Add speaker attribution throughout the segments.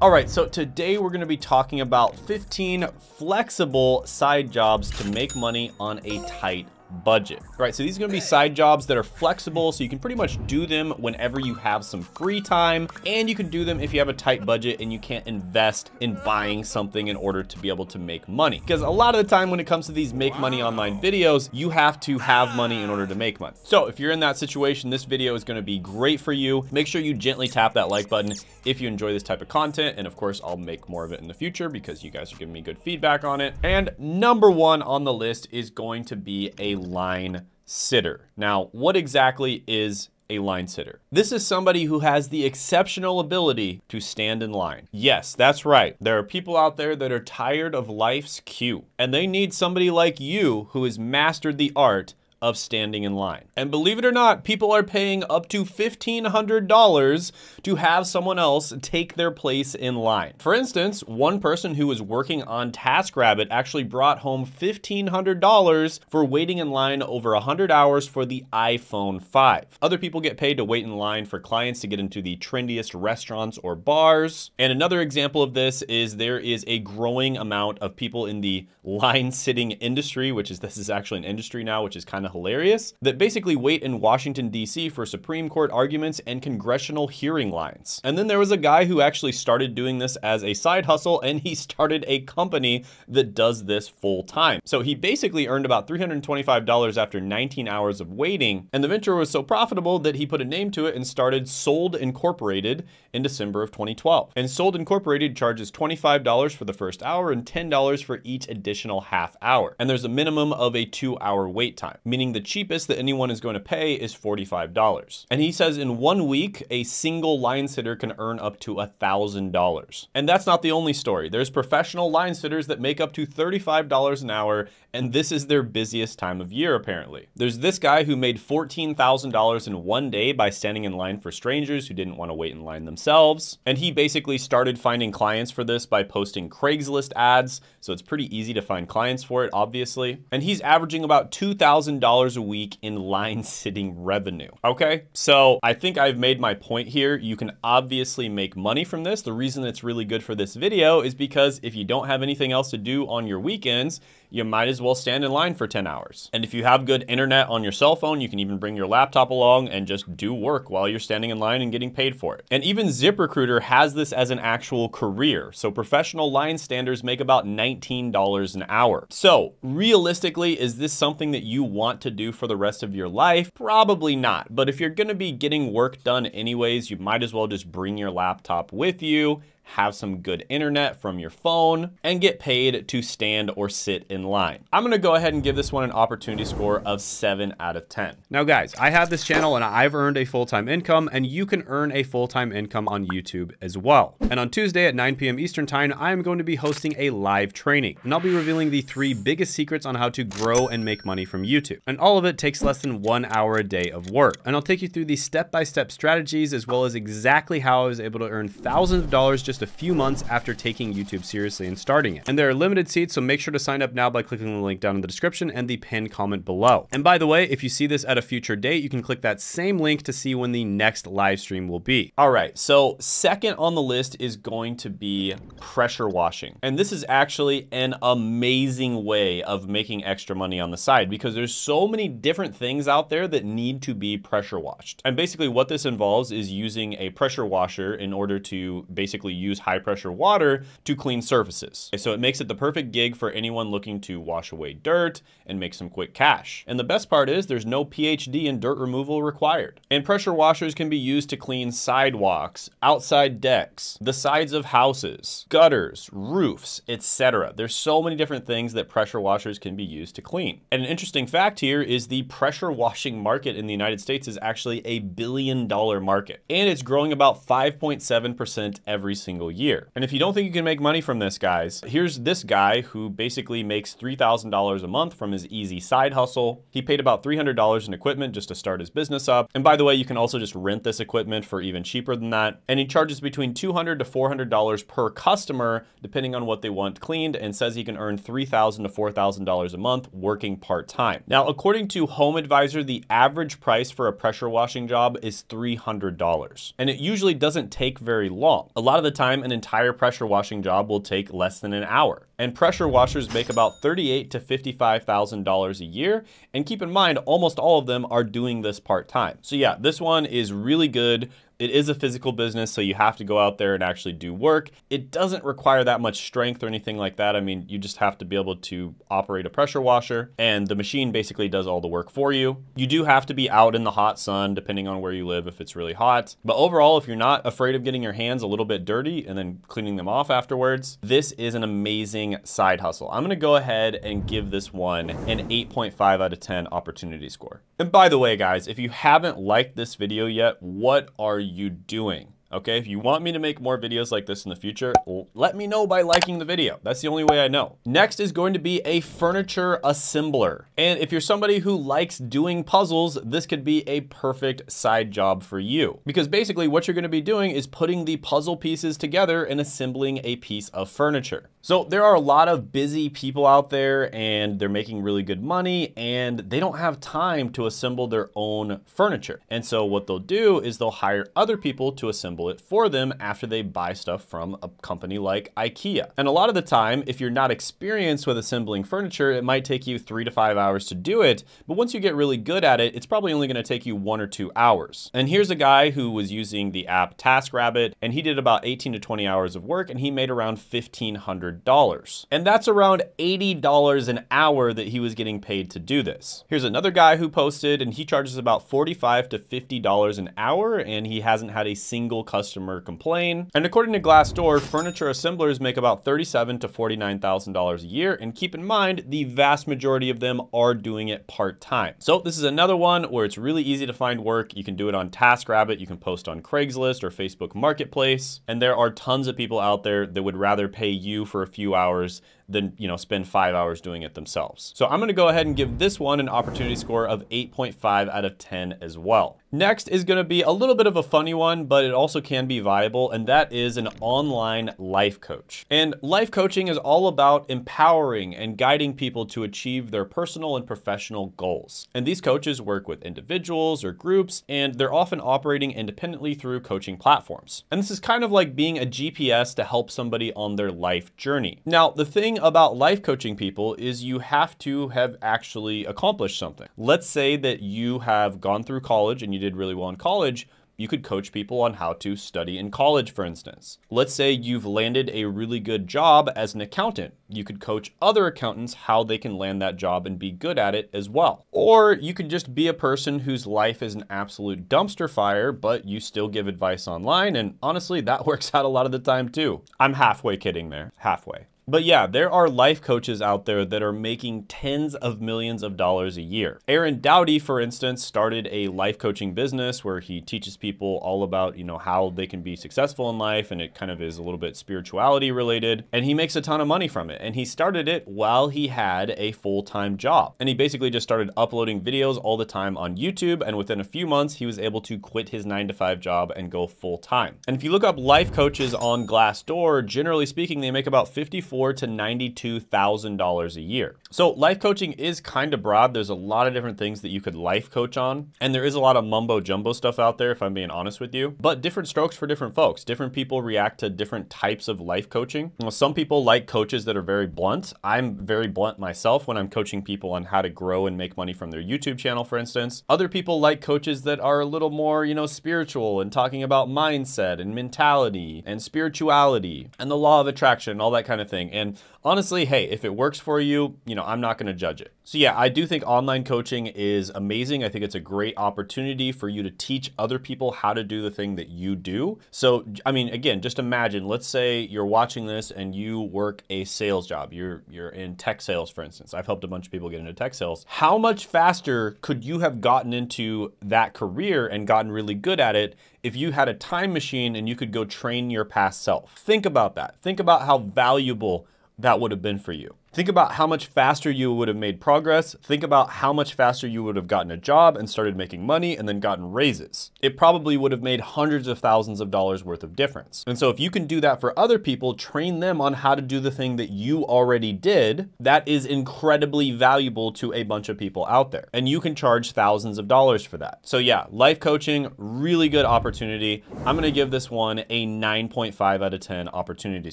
Speaker 1: All right, so today we're gonna be talking about 15 flexible side jobs to make money on a tight budget. All right, so these are gonna be side jobs that are flexible, so you can pretty much do them whenever you have some free time, and you can do them if you have a tight budget and you can't invest in buying something in order to be able to make money. Because a lot of the time when it comes to these make money online videos, you have to have money in order to make money. So if you're in that situation, this video is gonna be great for you. Make sure you gently tap that like button if you enjoy this type of content, and of course, I'll make more of it in the future because you guys are giving me good feedback on it. And number one on the list is going to be a line sitter. Now, what exactly is a line sitter. This is somebody who has the exceptional ability to stand in line. Yes, that's right. There are people out there that are tired of life's queue, and they need somebody like you who has mastered the art of standing in line. And believe it or not, people are paying up to $1,500 to have someone else take their place in line. For instance, one person who was working on TaskRabbit actually brought home $1,500 for waiting in line over 100 hours for the iPhone 5. Other people get paid to wait in line for clients to get into the trendiest restaurants or bars. And another example of this is there is a growing amount of people in the line sitting industry, which is this is actually an industry now, which is kind of hilarious, that basically wait in Washington, D.C. for Supreme Court arguments and congressional hearing lines. And then there was a guy who actually started doing this as a side hustle and he started a company that does this full time. So he basically earned about $325 after 19 hours of waiting. And the venture was so profitable that he put a name to it and started Sold Incorporated in December of 2012. And Sold Incorporated charges $25 for the first hour and $10 for each additional half hour. And there's a minimum of a two hour wait time, meaning the cheapest that anyone is going to pay is $45. And he says in one week, a single line sitter can earn up to $1,000. And that's not the only story. There's professional line sitters that make up to $35 an hour, and this is their busiest time of year, apparently. There's this guy who made $14,000 in one day by standing in line for strangers who didn't want to wait in line themselves. And he basically started finding clients for this by posting Craigslist ads, so it's pretty easy to find clients for it, obviously. And he's averaging about 2,000 $1,000 a week in line sitting revenue. Okay, so I think I've made my point here. You can obviously make money from this. The reason it's really good for this video is because if you don't have anything else to do on your weekends, you might as well stand in line for 10 hours. And if you have good internet on your cell phone, you can even bring your laptop along and just do work while you're standing in line and getting paid for it. And even ZipRecruiter has this as an actual career. So professional line standers make about $19 an hour. So realistically, is this something that you want to do for the rest of your life? Probably not. But if you're gonna be getting work done anyways, you might as well just bring your laptop with you have some good internet from your phone, and get paid to stand or sit in line. I'm gonna go ahead and give this one an opportunity score of 7 out of 10. Now guys, I have this channel and I've earned a full-time income and you can earn a full-time income on YouTube as well. And on Tuesday at 9 p.m. Eastern time, I'm going to be hosting a live training and I'll be revealing the three biggest secrets on how to grow and make money from YouTube. And all of it takes less than one hour a day of work. And I'll take you through the step-by-step -step strategies as well as exactly how I was able to earn thousands of dollars just just a few months after taking YouTube seriously and starting it. And there are limited seats, so make sure to sign up now by clicking the link down in the description and the pinned comment below. And by the way, if you see this at a future date, you can click that same link to see when the next live stream will be. All right, so second on the list is going to be pressure washing. And this is actually an amazing way of making extra money on the side because there's so many different things out there that need to be pressure washed. And basically what this involves is using a pressure washer in order to basically use high pressure water to clean surfaces. So it makes it the perfect gig for anyone looking to wash away dirt and make some quick cash. And the best part is there's no PhD in dirt removal required. And pressure washers can be used to clean sidewalks, outside decks, the sides of houses, gutters, roofs, etc. There's so many different things that pressure washers can be used to clean. And an interesting fact here is the pressure washing market in the United States is actually a billion dollar market. And it's growing about 5.7% every single single year. And if you don't think you can make money from this, guys, here's this guy who basically makes $3,000 a month from his easy side hustle. He paid about $300 in equipment just to start his business up. And by the way, you can also just rent this equipment for even cheaper than that. And he charges between $200 to $400 per customer, depending on what they want cleaned, and says he can earn $3,000 to $4,000 a month working part-time. Now, according to Home Advisor, the average price for a pressure washing job is $300. And it usually doesn't take very long. A lot of the time, an entire pressure washing job will take less than an hour. And pressure washers make about 38 to $55,000 a year. And keep in mind, almost all of them are doing this part-time. So yeah, this one is really good. It is a physical business, so you have to go out there and actually do work. It doesn't require that much strength or anything like that. I mean, you just have to be able to operate a pressure washer, and the machine basically does all the work for you. You do have to be out in the hot sun, depending on where you live, if it's really hot. But overall, if you're not afraid of getting your hands a little bit dirty and then cleaning them off afterwards, this is an amazing side hustle. I'm gonna go ahead and give this one an 8.5 out of 10 opportunity score. And by the way, guys, if you haven't liked this video yet, what are you doing? Okay, if you want me to make more videos like this in the future, let me know by liking the video. That's the only way I know. Next is going to be a furniture assembler. And if you're somebody who likes doing puzzles, this could be a perfect side job for you. Because basically what you're gonna be doing is putting the puzzle pieces together and assembling a piece of furniture. So there are a lot of busy people out there and they're making really good money and they don't have time to assemble their own furniture. And so what they'll do is they'll hire other people to assemble it for them after they buy stuff from a company like IKEA. And a lot of the time, if you're not experienced with assembling furniture, it might take you three to five hours to do it. But once you get really good at it, it's probably only gonna take you one or two hours. And here's a guy who was using the app TaskRabbit, and he did about 18 to 20 hours of work, and he made around $1,500. Dollars and that's around $80 an hour that he was getting paid to do this. Here's another guy who posted, and he charges about 45 to $50 an hour, and he hasn't had a single customer complain. And according to Glassdoor, furniture assemblers make about 37 to $49,000 a year. And keep in mind, the vast majority of them are doing it part-time. So this is another one where it's really easy to find work. You can do it on TaskRabbit. You can post on Craigslist or Facebook Marketplace. And there are tons of people out there that would rather pay you for a few hours than you know spend five hours doing it themselves. So I'm gonna go ahead and give this one an opportunity score of 8.5 out of 10 as well. Next is gonna be a little bit of a funny one, but it also can be viable, and that is an online life coach. And life coaching is all about empowering and guiding people to achieve their personal and professional goals. And these coaches work with individuals or groups, and they're often operating independently through coaching platforms. And this is kind of like being a GPS to help somebody on their life journey. Now, the thing about life coaching people is you have to have actually accomplished something. Let's say that you have gone through college and you did really well in college, you could coach people on how to study in college, for instance. Let's say you've landed a really good job as an accountant. You could coach other accountants how they can land that job and be good at it as well. Or you could just be a person whose life is an absolute dumpster fire, but you still give advice online. And honestly, that works out a lot of the time too. I'm halfway kidding there, halfway. But yeah, there are life coaches out there that are making tens of millions of dollars a year. Aaron Doughty, for instance, started a life coaching business where he teaches people all about, you know, how they can be successful in life and it kind of is a little bit spirituality related. And he makes a ton of money from it. And he started it while he had a full-time job. And he basically just started uploading videos all the time on YouTube. And within a few months, he was able to quit his nine to five job and go full time. And if you look up life coaches on Glassdoor, generally speaking, they make about 54 to $92,000 a year. So life coaching is kind of broad. There's a lot of different things that you could life coach on. And there is a lot of mumbo jumbo stuff out there, if I'm being honest with you, but different strokes for different folks. Different people react to different types of life coaching. Know, some people like coaches that are very blunt. I'm very blunt myself when I'm coaching people on how to grow and make money from their YouTube channel, for instance. Other people like coaches that are a little more, you know, spiritual and talking about mindset and mentality and spirituality and the law of attraction and all that kind of thing. And honestly, hey, if it works for you, you know, I'm not gonna judge it. So yeah, I do think online coaching is amazing. I think it's a great opportunity for you to teach other people how to do the thing that you do. So, I mean, again, just imagine, let's say you're watching this and you work a sales job. You're, you're in tech sales, for instance. I've helped a bunch of people get into tech sales. How much faster could you have gotten into that career and gotten really good at it if you had a time machine and you could go train your past self? Think about that. Think about how valuable that would have been for you. Think about how much faster you would have made progress. Think about how much faster you would have gotten a job and started making money and then gotten raises. It probably would have made hundreds of thousands of dollars worth of difference. And so if you can do that for other people, train them on how to do the thing that you already did, that is incredibly valuable to a bunch of people out there. And you can charge thousands of dollars for that. So yeah, life coaching, really good opportunity. I'm gonna give this one a 9.5 out of 10 opportunity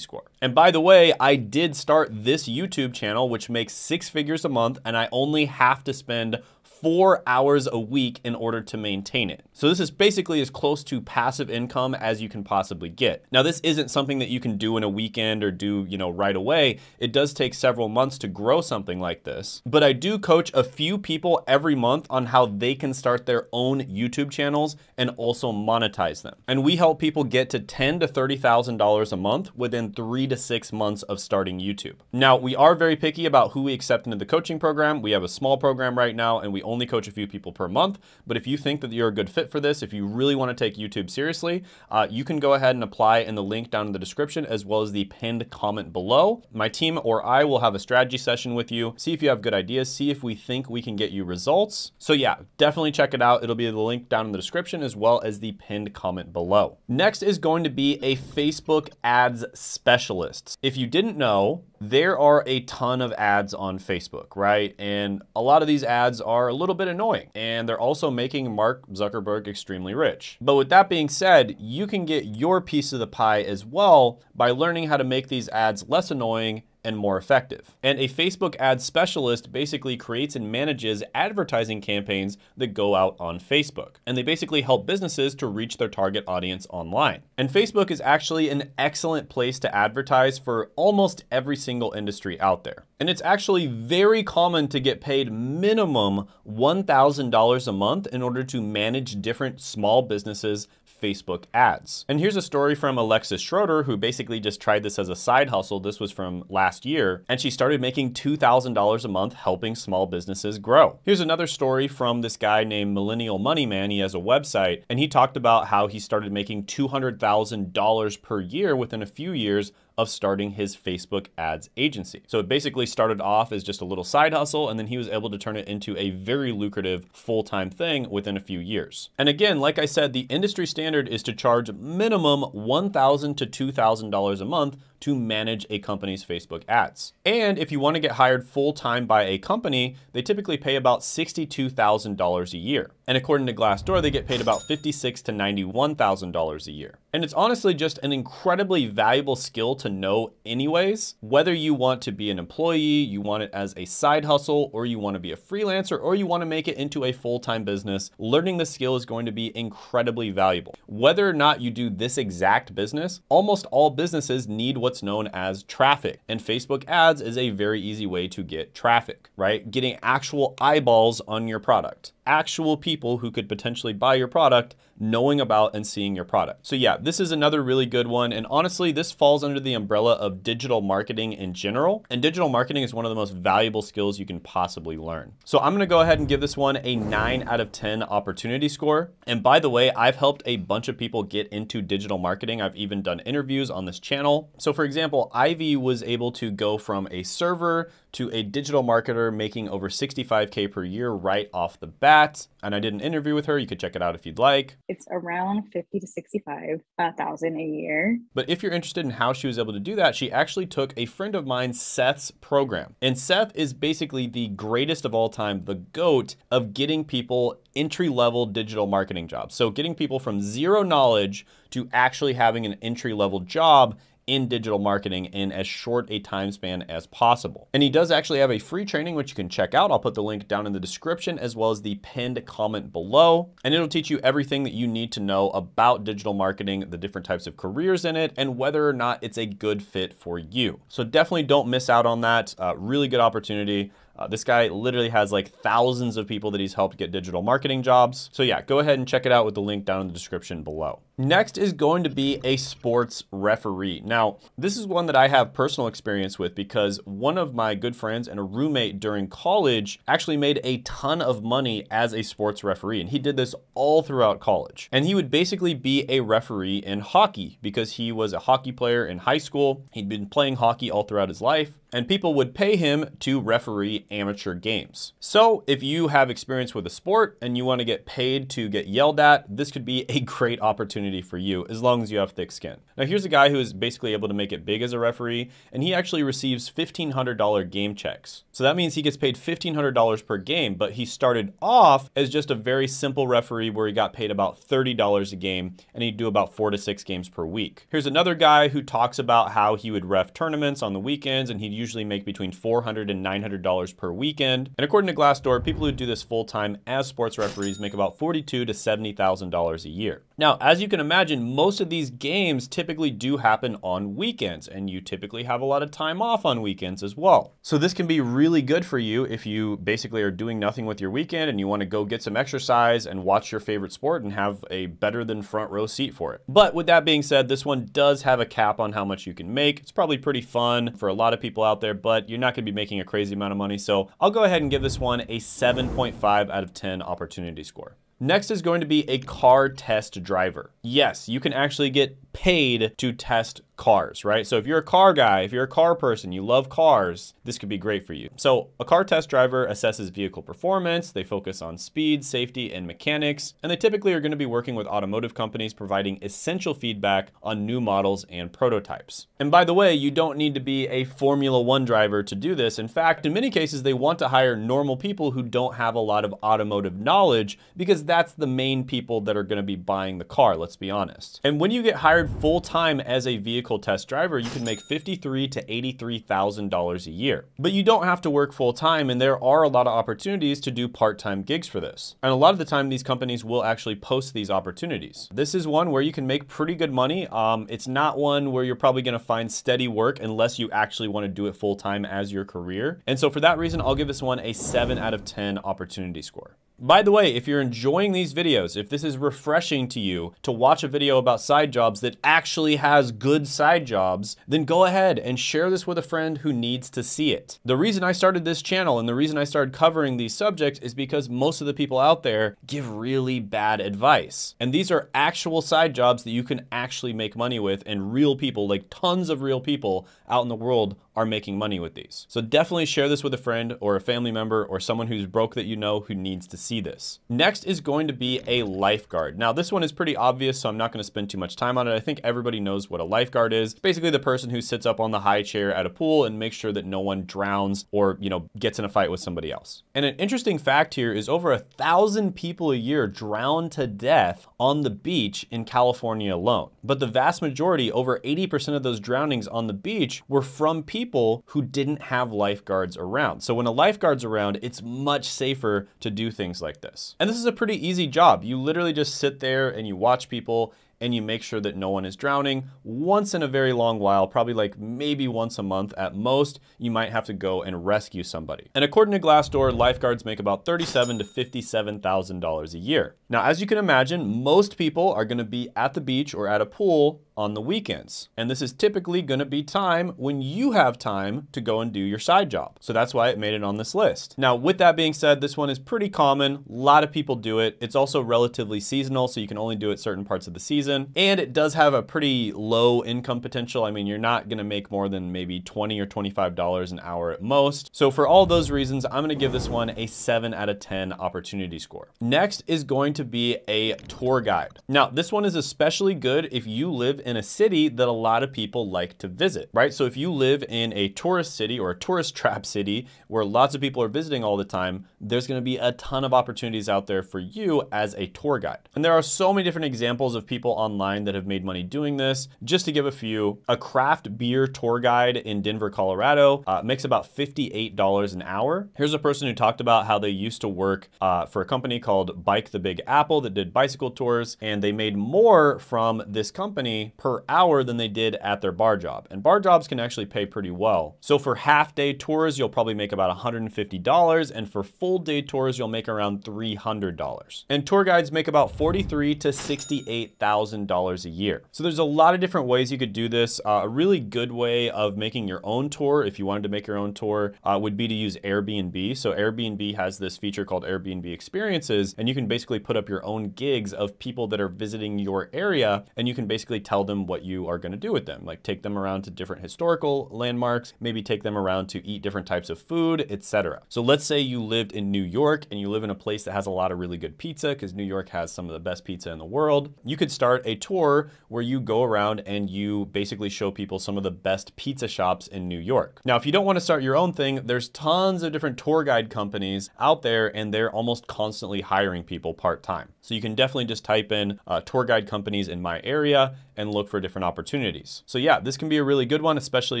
Speaker 1: score. And by the way, I did start this YouTube channel, which makes six figures a month, and I only have to spend four hours a week in order to maintain it. So this is basically as close to passive income as you can possibly get. Now this isn't something that you can do in a weekend or do, you know, right away. It does take several months to grow something like this. But I do coach a few people every month on how they can start their own YouTube channels and also monetize them. And we help people get to ten to $30,000 a month within three to six months of starting YouTube. Now we are very picky about who we accept into the coaching program. We have a small program right now and we only coach a few people per month. But if you think that you're a good fit for this, if you really want to take YouTube seriously, uh, you can go ahead and apply in the link down in the description as well as the pinned comment below. My team or I will have a strategy session with you, see if you have good ideas, see if we think we can get you results. So yeah, definitely check it out. It'll be the link down in the description as well as the pinned comment below. Next is going to be a Facebook ads specialist. If you didn't know, there are a ton of ads on Facebook, right? And a lot of these ads are a little bit annoying and they're also making Mark Zuckerberg extremely rich. But with that being said, you can get your piece of the pie as well by learning how to make these ads less annoying and more effective. And a Facebook ad specialist basically creates and manages advertising campaigns that go out on Facebook. And they basically help businesses to reach their target audience online. And Facebook is actually an excellent place to advertise for almost every single industry out there. And it's actually very common to get paid minimum $1,000 a month in order to manage different small businesses Facebook ads. And here's a story from Alexis Schroeder, who basically just tried this as a side hustle. This was from last year, and she started making $2,000 a month helping small businesses grow. Here's another story from this guy named Millennial Money Man. He has a website, and he talked about how he started making $200,000 per year within a few years of starting his Facebook ads agency. So it basically started off as just a little side hustle, and then he was able to turn it into a very lucrative full-time thing within a few years. And again, like I said, the industry standard is to charge minimum 1,000 to $2,000 a month to manage a company's Facebook ads. And if you want to get hired full-time by a company, they typically pay about $62,000 a year. And according to Glassdoor, they get paid about 56 to $91,000 a year. And it's honestly just an incredibly valuable skill to know anyways, whether you want to be an employee, you want it as a side hustle, or you want to be a freelancer, or you want to make it into a full-time business, learning the skill is going to be incredibly valuable. Whether or not you do this exact business, almost all businesses need what's known as traffic. And Facebook ads is a very easy way to get traffic, right? Getting actual eyeballs on your product actual people who could potentially buy your product knowing about and seeing your product. So yeah, this is another really good one. And honestly, this falls under the umbrella of digital marketing in general. And digital marketing is one of the most valuable skills you can possibly learn. So I'm gonna go ahead and give this one a nine out of 10 opportunity score. And by the way, I've helped a bunch of people get into digital marketing. I've even done interviews on this channel. So for example, Ivy was able to go from a server to a digital marketer making over 65K per year right off the bat. And I did an interview with her. You could check it out if you'd like.
Speaker 2: It's around 50 to 65,000 a year.
Speaker 1: But if you're interested in how she was able to do that, she actually took a friend of mine, Seth's program. And Seth is basically the greatest of all time, the GOAT of getting people entry level digital marketing jobs. So getting people from zero knowledge to actually having an entry level job in digital marketing in as short a time span as possible. And he does actually have a free training, which you can check out. I'll put the link down in the description as well as the pinned comment below. And it'll teach you everything that you need to know about digital marketing, the different types of careers in it, and whether or not it's a good fit for you. So definitely don't miss out on that. Uh, really good opportunity. Uh, this guy literally has like thousands of people that he's helped get digital marketing jobs. So yeah, go ahead and check it out with the link down in the description below. Next is going to be a sports referee. Now, this is one that I have personal experience with because one of my good friends and a roommate during college actually made a ton of money as a sports referee. And he did this all throughout college. And he would basically be a referee in hockey because he was a hockey player in high school. He'd been playing hockey all throughout his life and people would pay him to referee amateur games. So if you have experience with a sport and you want to get paid to get yelled at, this could be a great opportunity for you as long as you have thick skin. Now here's a guy who is basically able to make it big as a referee and he actually receives $1,500 game checks. So that means he gets paid $1,500 per game, but he started off as just a very simple referee where he got paid about $30 a game and he'd do about four to six games per week. Here's another guy who talks about how he would ref tournaments on the weekends and he'd usually make between $400 and $900 per weekend. And according to Glassdoor, people who do this full time as sports referees make about 42 to $70,000 a year. Now, as you can imagine, most of these games typically do happen on weekends, and you typically have a lot of time off on weekends as well. So this can be really good for you if you basically are doing nothing with your weekend and you want to go get some exercise and watch your favorite sport and have a better than front row seat for it. But with that being said, this one does have a cap on how much you can make. It's probably pretty fun for a lot of people out there, but you're not going to be making a crazy amount of money. So I'll go ahead and give this one a 7.5 out of 10 opportunity score. Next is going to be a car test driver. Yes, you can actually get paid to test cars, right? So if you're a car guy, if you're a car person, you love cars, this could be great for you. So a car test driver assesses vehicle performance, they focus on speed, safety, and mechanics, and they typically are gonna be working with automotive companies providing essential feedback on new models and prototypes. And by the way, you don't need to be a Formula One driver to do this. In fact, in many cases, they want to hire normal people who don't have a lot of automotive knowledge because that's the main people that are gonna be buying the car, let's be honest. And when you get hired full-time as a vehicle test driver, you can make 53 to $83,000 a year. But you don't have to work full time and there are a lot of opportunities to do part-time gigs for this. And a lot of the time these companies will actually post these opportunities. This is one where you can make pretty good money. Um, it's not one where you're probably gonna find steady work unless you actually wanna do it full time as your career. And so for that reason, I'll give this one a seven out of 10 opportunity score. By the way, if you're enjoying these videos, if this is refreshing to you to watch a video about side jobs that actually has good side jobs, then go ahead and share this with a friend who needs to see it. The reason I started this channel and the reason I started covering these subjects is because most of the people out there give really bad advice. And these are actual side jobs that you can actually make money with and real people, like tons of real people out in the world are making money with these. So definitely share this with a friend or a family member or someone who's broke that you know who needs to see this. Next is going to be a lifeguard. Now this one is pretty obvious, so I'm not gonna spend too much time on it. I think everybody knows what a lifeguard is. It's basically the person who sits up on the high chair at a pool and makes sure that no one drowns or, you know, gets in a fight with somebody else. And an interesting fact here is over a thousand people a year drown to death on the beach in California alone. But the vast majority, over 80% of those drownings on the beach were from people who didn't have lifeguards around. So when a lifeguard's around, it's much safer to do things like this. And this is a pretty easy job. You literally just sit there and you watch people and you make sure that no one is drowning once in a very long while, probably like maybe once a month at most, you might have to go and rescue somebody. And according to Glassdoor, lifeguards make about $37 to $57,000 a year. Now, as you can imagine, most people are gonna be at the beach or at a pool on the weekends. And this is typically gonna be time when you have time to go and do your side job. So that's why it made it on this list. Now, with that being said, this one is pretty common. A lot of people do it. It's also relatively seasonal, so you can only do it certain parts of the season. And it does have a pretty low income potential. I mean, you're not gonna make more than maybe 20 or $25 an hour at most. So for all those reasons, I'm gonna give this one a seven out of 10 opportunity score. Next is going to be a tour guide. Now, this one is especially good if you live in a city that a lot of people like to visit, right? So if you live in a tourist city or a tourist trap city where lots of people are visiting all the time, there's gonna be a ton of opportunities out there for you as a tour guide. And there are so many different examples of people online that have made money doing this. Just to give a few, a craft beer tour guide in Denver, Colorado uh, makes about $58 an hour. Here's a person who talked about how they used to work uh, for a company called Bike the Big Apple that did bicycle tours, and they made more from this company per hour than they did at their bar job. And bar jobs can actually pay pretty well. So for half day tours, you'll probably make about $150. And for full day tours, you'll make around $300. And tour guides make about $43 to $68,000 a year. So there's a lot of different ways you could do this. Uh, a really good way of making your own tour, if you wanted to make your own tour, uh, would be to use Airbnb. So Airbnb has this feature called Airbnb Experiences, and you can basically put up your own gigs of people that are visiting your area, and you can basically tell them what you are gonna do with them. Like take them around to different historical landmarks, maybe take them around to eat different types of food, etc. So let's say you lived in New York and you live in a place that has a lot of really good pizza, because New York has some of the best pizza in the world. You could start a tour where you go around and you basically show people some of the best pizza shops in New York. Now, if you don't want to start your own thing, there's tons of different tour guide companies out there and they're almost constantly hiring people part-time. So you can definitely just type in uh, tour guide companies in my area and look for different opportunities. So yeah, this can be a really good one, especially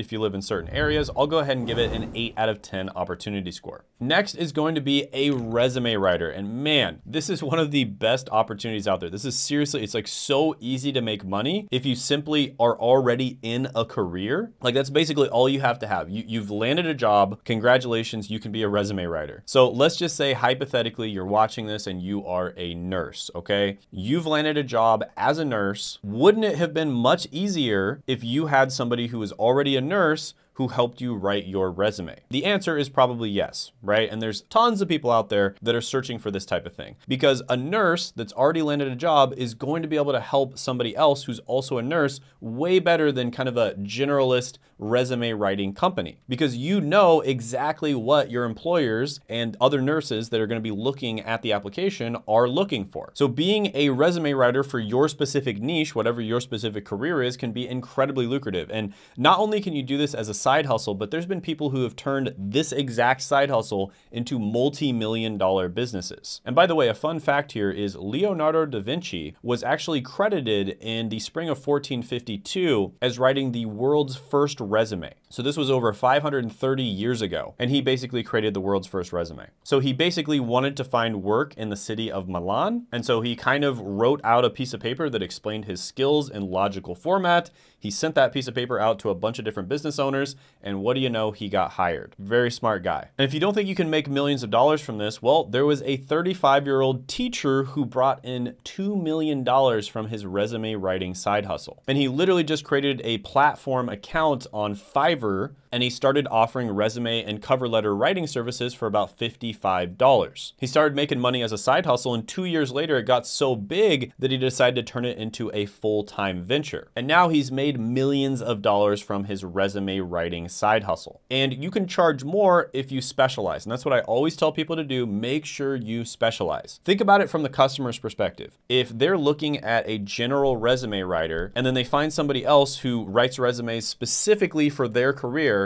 Speaker 1: if you live in certain areas. I'll go ahead and give it an eight out of 10 opportunity score. Next is going to be a resume writer. And man, this is one of the best opportunities out there. This is seriously, it's like so easy to make money if you simply are already in a career. Like that's basically all you have to have. You, you've landed a job, congratulations, you can be a resume writer. So let's just say hypothetically, you're watching this and you are a nurse, okay? You've landed a job as a nurse. Wouldn't it have been much easier if you had somebody who was already a nurse who helped you write your resume? The answer is probably yes, right? And there's tons of people out there that are searching for this type of thing because a nurse that's already landed a job is going to be able to help somebody else who's also a nurse way better than kind of a generalist resume writing company because you know exactly what your employers and other nurses that are going to be looking at the application are looking for. So being a resume writer for your specific niche, whatever your specific career is, can be incredibly lucrative. And not only can you do this as a side hustle, but there's been people who have turned this exact side hustle into multi-million dollar businesses. And by the way, a fun fact here is Leonardo da Vinci was actually credited in the spring of 1452 as writing the world's first resume. So this was over 530 years ago, and he basically created the world's first resume. So he basically wanted to find work in the city of Milan, and so he kind of wrote out a piece of paper that explained his skills in logical format. He sent that piece of paper out to a bunch of different business owners, and what do you know? He got hired. Very smart guy. And if you don't think you can make millions of dollars from this, well, there was a 35-year-old teacher who brought in $2 million from his resume writing side hustle. And he literally just created a platform account on Fiverr and he started offering resume and cover letter writing services for about $55. He started making money as a side hustle and two years later it got so big that he decided to turn it into a full-time venture. And now he's made millions of dollars from his resume writing side hustle. And you can charge more if you specialize. And that's what I always tell people to do. Make sure you specialize. Think about it from the customer's perspective. If they're looking at a general resume writer and then they find somebody else who writes resumes specifically for their career,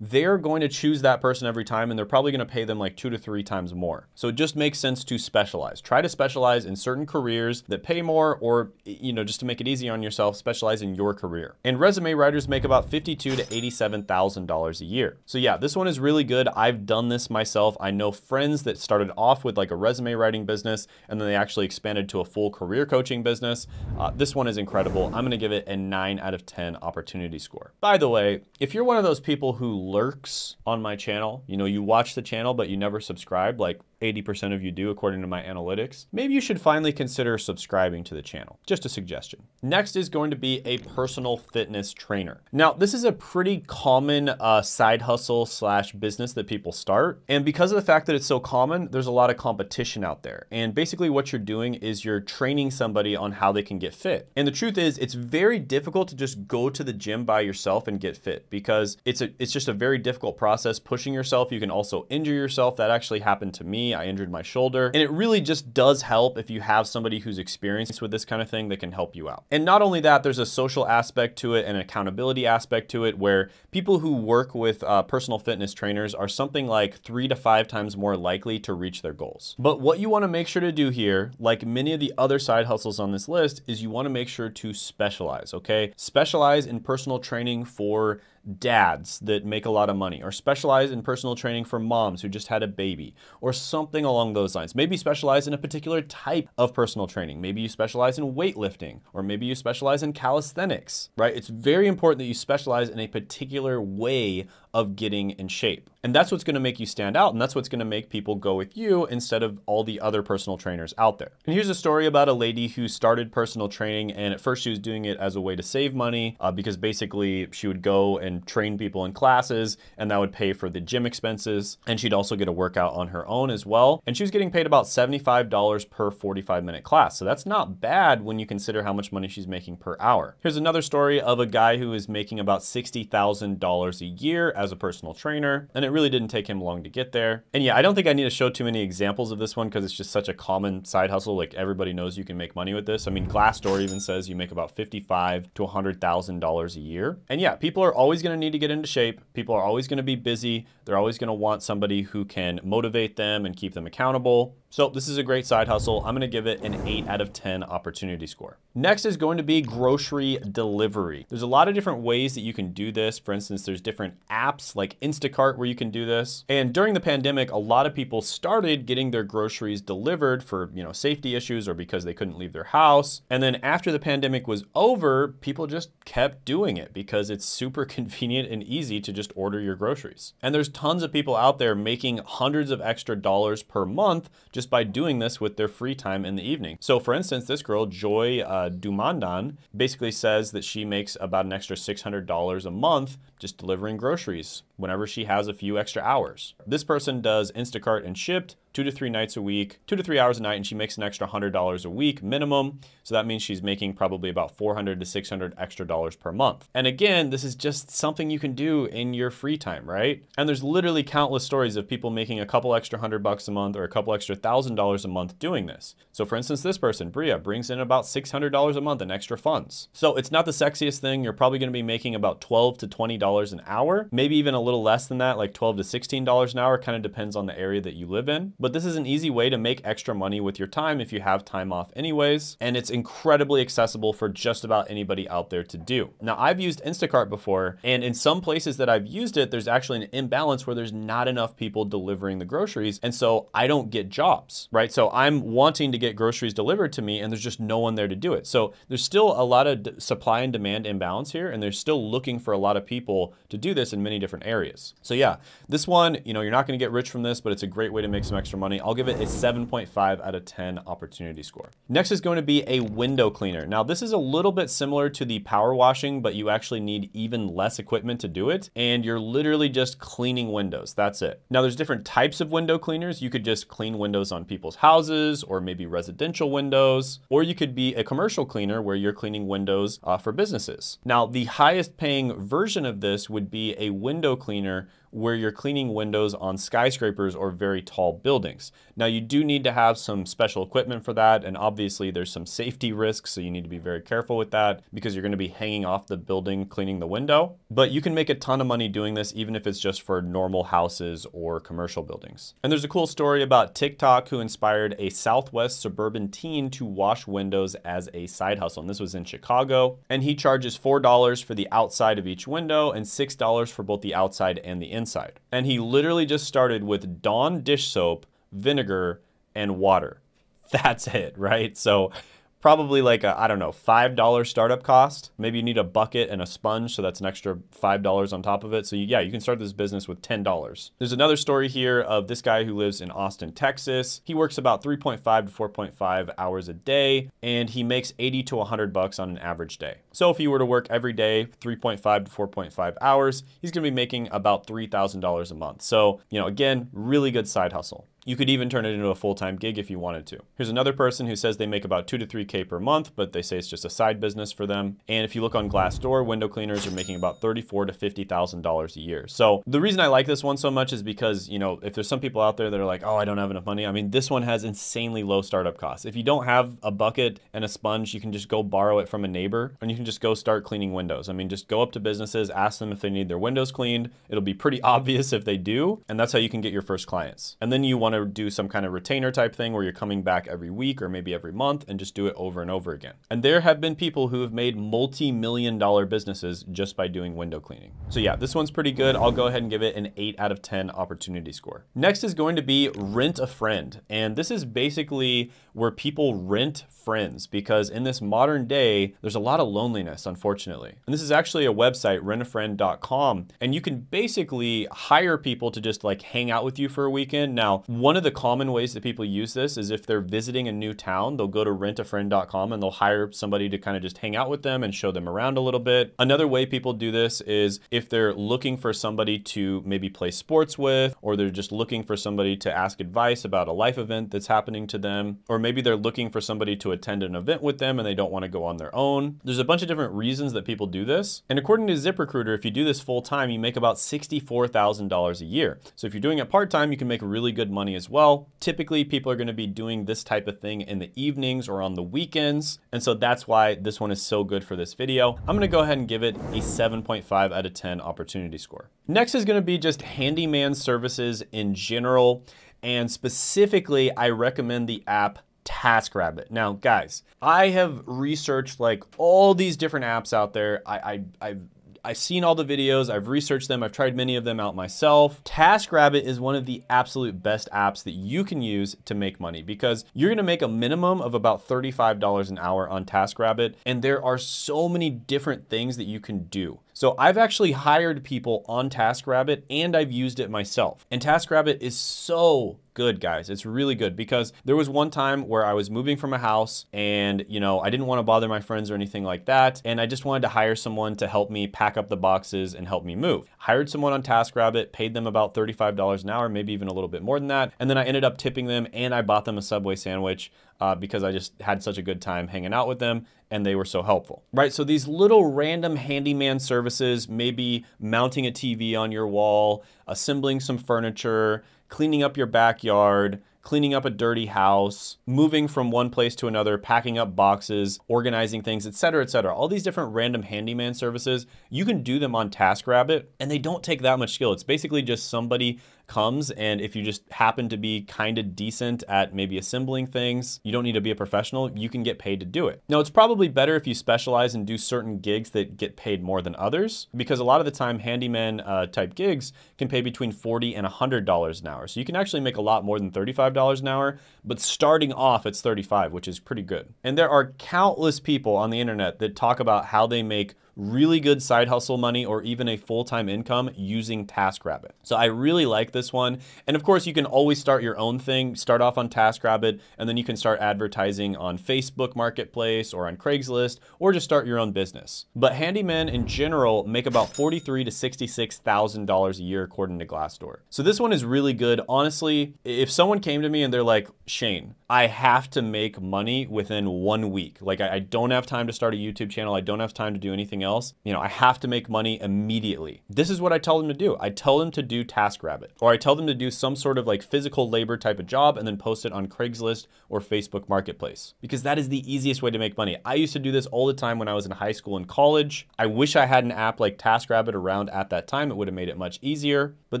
Speaker 1: they're going to choose that person every time and they're probably going to pay them like two to three times more. So it just makes sense to specialize. Try to specialize in certain careers that pay more or, you know, just to make it easy on yourself, specialize in your career. And resume writers make about 52 to $87,000 a year. So yeah, this one is really good. I've done this myself. I know friends that started off with like a resume writing business and then they actually expanded to a full career coaching business. Uh, this one is incredible. I'm going to give it a nine out of 10 opportunity score. By the way, if you're one of those people who lurks on my channel. You know, you watch the channel, but you never subscribe, like 80% of you do according to my analytics, maybe you should finally consider subscribing to the channel. Just a suggestion. Next is going to be a personal fitness trainer. Now, this is a pretty common uh, side hustle slash business that people start. And because of the fact that it's so common, there's a lot of competition out there. And basically what you're doing is you're training somebody on how they can get fit. And the truth is it's very difficult to just go to the gym by yourself and get fit because it's a it's just a very difficult process pushing yourself. You can also injure yourself. That actually happened to me. I injured my shoulder. And it really just does help if you have somebody who's experienced with this kind of thing that can help you out. And not only that, there's a social aspect to it and accountability aspect to it where people who work with uh, personal fitness trainers are something like three to five times more likely to reach their goals. But what you wanna make sure to do here, like many of the other side hustles on this list, is you wanna make sure to specialize, okay? Specialize in personal training for dads that make a lot of money, or specialize in personal training for moms who just had a baby, or something along those lines. Maybe specialize in a particular type of personal training. Maybe you specialize in weightlifting, or maybe you specialize in calisthenics, right? It's very important that you specialize in a particular way of getting in shape. And that's what's gonna make you stand out, and that's what's gonna make people go with you instead of all the other personal trainers out there. And here's a story about a lady who started personal training, and at first she was doing it as a way to save money uh, because basically she would go and train people in classes, and that would pay for the gym expenses. And she'd also get a workout on her own as well. And she was getting paid about $75 per 45 minute class. So that's not bad when you consider how much money she's making per hour. Here's another story of a guy who is making about $60,000 a year as a personal trainer, and it really didn't take him long to get there. And yeah, I don't think I need to show too many examples of this one because it's just such a common side hustle. Like everybody knows you can make money with this. I mean, Glassdoor even says you make about fifty-five to $100,000 a year. And yeah, people are always gonna need to get into shape. People are always gonna be busy. They're always gonna want somebody who can motivate them and keep them accountable. So this is a great side hustle. I'm gonna give it an eight out of 10 opportunity score. Next is going to be grocery delivery. There's a lot of different ways that you can do this. For instance, there's different apps like Instacart where you can do this. And during the pandemic, a lot of people started getting their groceries delivered for, you know, safety issues or because they couldn't leave their house. And then after the pandemic was over, people just kept doing it because it's super convenient and easy to just order your groceries. And there's tons of people out there making hundreds of extra dollars per month just by doing this with their free time in the evening. So for instance, this girl, Joy uh, Dumandan, basically says that she makes about an extra $600 a month just delivering groceries whenever she has a few extra hours. This person does Instacart and Shipt two to three nights a week, two to three hours a night, and she makes an extra $100 a week minimum. So that means she's making probably about 400 to 600 extra dollars per month. And again, this is just something you can do in your free time, right? And there's literally countless stories of people making a couple extra hundred bucks a month or a couple extra thousand dollars a month doing this. So for instance, this person, Bria, brings in about $600 a month in extra funds. So it's not the sexiest thing. You're probably gonna be making about 12 to $20 an hour, maybe even a little less than that, like 12 to $16 an hour, kind of depends on the area that you live in. But this is an easy way to make extra money with your time if you have time off anyways, and it's incredibly accessible for just about anybody out there to do. Now, I've used Instacart before, and in some places that I've used it, there's actually an imbalance where there's not enough people delivering the groceries, and so I don't get jobs, right? So I'm wanting to get groceries delivered to me, and there's just no one there to do it. So there's still a lot of supply and demand imbalance here, and they're still looking for a lot of people to do this in many different areas. So yeah, this one, you know, you're not gonna get rich from this, but it's a great way to make some extra money. I'll give it a 7.5 out of 10 opportunity score. Next is going to be a window cleaner. Now this is a little bit similar to the power washing, but you actually need even less equipment to do it. And you're literally just cleaning windows, that's it. Now there's different types of window cleaners. You could just clean windows on people's houses or maybe residential windows, or you could be a commercial cleaner where you're cleaning windows uh, for businesses. Now the highest paying version of this would be a window cleaner where you're cleaning windows on skyscrapers or very tall buildings. Now you do need to have some special equipment for that and obviously there's some safety risks so you need to be very careful with that because you're going to be hanging off the building cleaning the window. But you can make a ton of money doing this even if it's just for normal houses or commercial buildings. And there's a cool story about TikTok who inspired a Southwest suburban teen to wash windows as a side hustle. And this was in Chicago. And he charges $4 for the outside of each window and $6 for both the outside and the inside. And he literally just started with Dawn dish soap, vinegar, and water. That's it, right? So probably like a, I don't know, $5 startup cost. Maybe you need a bucket and a sponge, so that's an extra $5 on top of it. So you, yeah, you can start this business with $10. There's another story here of this guy who lives in Austin, Texas. He works about 3.5 to 4.5 hours a day, and he makes 80 to 100 bucks on an average day. So if he were to work every day, 3.5 to 4.5 hours, he's gonna be making about $3,000 a month. So, you know, again, really good side hustle. You could even turn it into a full-time gig if you wanted to. Here's another person who says they make about two to 3K per month, but they say it's just a side business for them. And if you look on Glassdoor, window cleaners are making about thirty-four to $50,000 a year. So the reason I like this one so much is because, you know, if there's some people out there that are like, oh, I don't have enough money. I mean, this one has insanely low startup costs. If you don't have a bucket and a sponge, you can just go borrow it from a neighbor and you can just go start cleaning windows. I mean, just go up to businesses, ask them if they need their windows cleaned. It'll be pretty obvious if they do, and that's how you can get your first clients. And then you want to do some kind of retainer type thing where you're coming back every week or maybe every month and just do it over and over again. And there have been people who have made multi-million dollar businesses just by doing window cleaning. So yeah, this one's pretty good. I'll go ahead and give it an 8 out of 10 opportunity score. Next is going to be rent a friend. And this is basically where people rent friends because in this modern day, there's a lot of loneliness, unfortunately. And this is actually a website, rentafriend.com, and you can basically hire people to just like hang out with you for a weekend. Now, one of the common ways that people use this is if they're visiting a new town, they'll go to rentafriend.com and they'll hire somebody to kind of just hang out with them and show them around a little bit. Another way people do this is if they're looking for somebody to maybe play sports with, or they're just looking for somebody to ask advice about a life event that's happening to them, or maybe they're looking for somebody to attend an event with them and they don't want to go on their own. There's a bunch of different reasons that people do this. And according to ZipRecruiter, if you do this full time, you make about $64,000 a year. So if you're doing it part time, you can make really good money as well. Typically, people are going to be doing this type of thing in the evenings or on the weekends. And so that's why this one is so good for this video. I'm going to go ahead and give it a 7.5 out of 10 opportunity score. Next is going to be just handyman services in general. And specifically, I recommend the app TaskRabbit. Now, guys, I have researched like all these different apps out there. I, I, I've I've seen all the videos, I've researched them, I've tried many of them out myself. TaskRabbit is one of the absolute best apps that you can use to make money because you're gonna make a minimum of about $35 an hour on TaskRabbit, and there are so many different things that you can do. So I've actually hired people on TaskRabbit and I've used it myself. And TaskRabbit is so good, guys. It's really good because there was one time where I was moving from a house and, you know, I didn't want to bother my friends or anything like that. And I just wanted to hire someone to help me pack up the boxes and help me move. Hired someone on TaskRabbit, paid them about $35 an hour, maybe even a little bit more than that. And then I ended up tipping them and I bought them a Subway sandwich uh, because I just had such a good time hanging out with them and they were so helpful, right? So these little random handyman services, maybe mounting a TV on your wall, assembling some furniture, cleaning up your backyard, cleaning up a dirty house, moving from one place to another, packing up boxes, organizing things, etc., etc. All these different random handyman services, you can do them on TaskRabbit and they don't take that much skill. It's basically just somebody comes and if you just happen to be kind of decent at maybe assembling things, you don't need to be a professional, you can get paid to do it. Now, it's probably better if you specialize and do certain gigs that get paid more than others because a lot of the time handyman uh, type gigs can pay between 40 and $100 an hour. So you can actually make a lot more than $35 an hour, but starting off it's 35, which is pretty good. And there are countless people on the internet that talk about how they make really good side hustle money or even a full-time income using TaskRabbit. So I really like this one. And of course, you can always start your own thing, start off on TaskRabbit, and then you can start advertising on Facebook Marketplace or on Craigslist, or just start your own business. But handymen in general make about $43 to $66,000 a year according to Glassdoor. So this one is really good. Honestly, if someone came to me and they're like, Shane, I have to make money within one week. Like I, I, don't have time to start a YouTube channel. I don't have time to do anything else. You know, I have to make money immediately. This is what I tell them to do. I tell them to do TaskRabbit, or I tell them to do some sort of like physical labor type of job and then post it on Craigslist or Facebook Marketplace because that is the easiest way to make money. I used to do this all the time when I was in high school and college. I wish I had an app like TaskRabbit around at that time. It would have made it much easier, but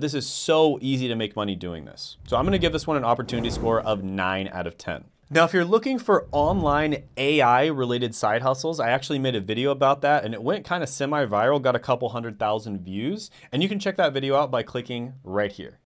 Speaker 1: this is so easy to make money doing this. So I'm gonna give this one an opportunity score of nine out of 10. Now, if you're looking for online AI related side hustles, I actually made a video about that and it went kind of semi viral, got a couple hundred thousand views. And you can check that video out by clicking right here.